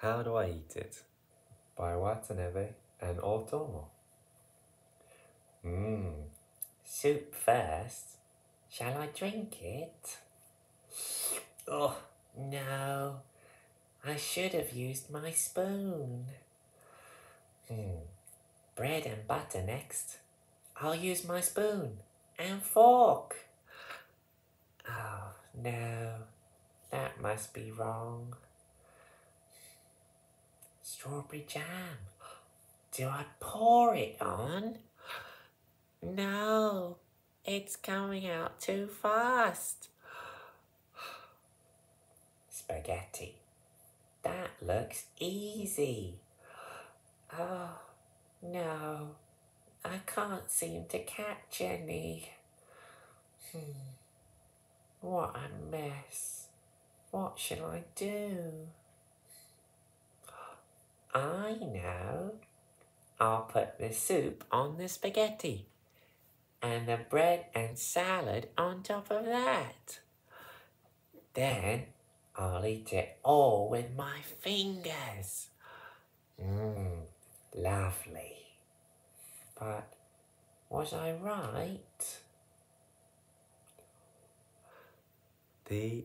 How do I eat it? By Watanabe and Otomo. Mmm, soup first. Shall I drink it? Oh, no. I should have used my spoon. Hmm, bread and butter next. I'll use my spoon and fork. Oh, no. That must be wrong. Strawberry jam. Do I pour it on? No, it's coming out too fast. Spaghetti. That looks easy. Oh, no. I can't seem to catch any. Hmm. What a mess. What shall I do? I know. I'll put the soup on the spaghetti and the bread and salad on top of that. Then I'll eat it all with my fingers. Mmm, lovely. But was I right? The